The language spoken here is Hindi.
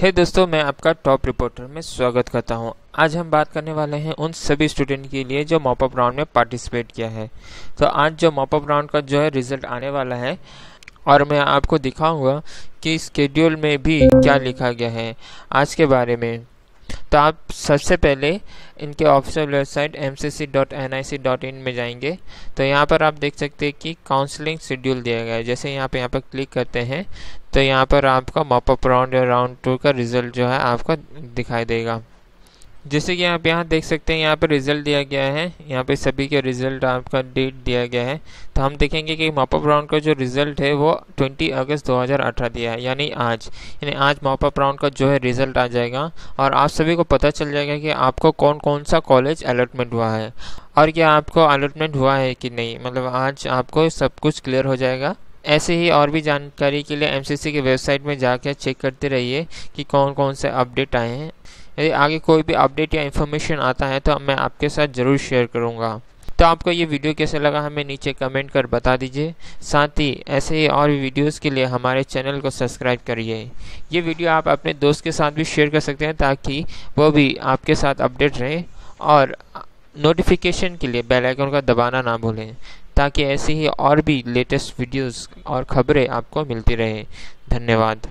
हे hey दोस्तों, मैं आपका टॉप रिपोर्टर में स्वागत करता हूँ। आज हम बात करने वाले हैं उन सभी स्टूडेंट के लिए जो मॉपअप राउंड में पार्टिसिपेट किया है तो आज जो मॉपअप राउंड का जो है रिज़ल्ट आने वाला है, और मैं आपको दिखाऊँगा कि स्केड्यूल में भी क्या लिखा गया है आज के बारे में तो आप सबसे पहले इनके ऑफिशियल वेबसाइट एम में जाएँगे। तो यहाँ पर आप देख सकते हैं कि काउंसलिंग शेड्यूल दिया गया है। जैसे यहाँ पे यहाँ पर क्लिक करते हैं तो यहाँ पर आपका mop up round round two का रिज़ल्ट जो है आपका दिखाई देगा। जैसे कि आप यहाँ देख सकते हैं, यहाँ पर रिज़ल्ट दिया गया है। यहाँ पे सभी के रिज़ल्ट आपका डेट दिया गया है। तो हम देखेंगे कि मॉपअप राउंड का जो रिज़ल्ट है, वो 20 अगस्त 2018 दिया है, यानी आज। यानी आज मॉपअप राउंड का जो है रिज़ल्ट आ जाएगा और आप सभी को पता चल जाएगा कि आपको कौन कौन सा कॉलेज अलॉटमेंट हुआ है और क्या आपको अलॉटमेंट हुआ है कि नहीं। मतलब आज आपको सब कुछ क्लियर हो जाएगा। ऐसे ही और भी जानकारी के लिए MCC की वेबसाइट में जाकर चेक करते रहिए कि कौन कौन से अपडेट आए हैं। यदि आगे कोई भी अपडेट या इन्फॉर्मेशन आता है तो मैं आपके साथ ज़रूर शेयर करूँगा। तो आपको ये वीडियो कैसे लगा हमें नीचे कमेंट कर बता दीजिए। साथ ही ऐसे ही और वीडियोस के लिए हमारे चैनल को सब्सक्राइब करिए। ये वीडियो आप अपने दोस्त के साथ भी शेयर कर सकते हैं ताकि वो भी आपके साथ अपडेट रहे और नोटिफिकेशन के लिए बेल आइकन का दबाना ना भूलें ताकि ऐसे ही और भी लेटेस्ट वीडियोस और खबरें आपको मिलती रहे। धन्यवाद।